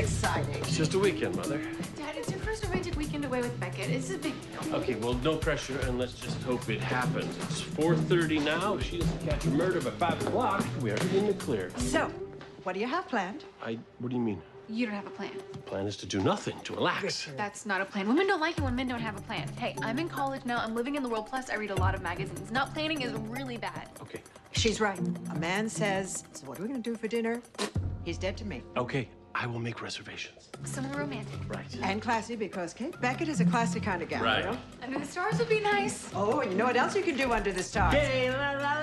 is exciting. It's just a weekend, Mother. Dad, it's your first romantic weekend away with Beckett. It's a big deal. Okay, well, no pressure, and let's just hope it happens. It's 4.30 now. If she doesn't catch a murder by 5 o'clock, we are in the clear. So, what do you have planned? I, what do you mean? You don't have a plan. The plan is to do nothing, to relax. That's not a plan. Women don't like it when men don't have a plan. Hey, I'm in college now. I'm living in the world. Plus, I read a lot of magazines. Not planning is really bad. Okay, She's right. A man says, so what are we gonna do for dinner? He's dead to me. okay, I will make reservations. Somewhere romantic. Right. And classy because Kate Beckett is a classy kind of gal. Right. You know? Under the stars would be nice. Oh, and you know what else you can do under the stars? Hey, la, la, la,